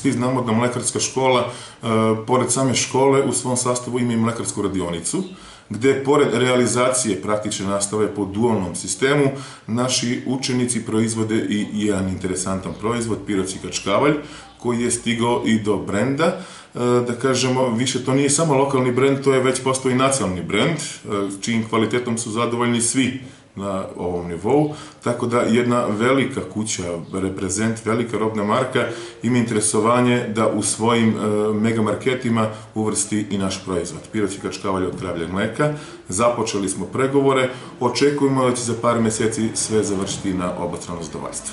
svi znamo da mlekarska škola, e, pored same škole, u svom sastavu ima i mlekarsku radionicu, gde pored realizacije praktične nastave po dualnom sistemu, naši učenici proizvode i jedan interesantan proizvod, piroci kačkavalj, koji je stigao i do brenda. E, da kažemo, više to nije samo lokalni brend, to je već postoji nacionalni brend, e, čijim kvalitetom su zadovoljni svi na ovom nivou, tako da jedna velika kuća, reprezent, velika robna marka ima interesovanje da u svojim e, megamarketima uvrsti i naš proizvod. Piroći kačkavalj od kravlja mleka, započeli smo pregovore, očekujemo da će za par meseci sve završiti na obostrano zadovoljstvo.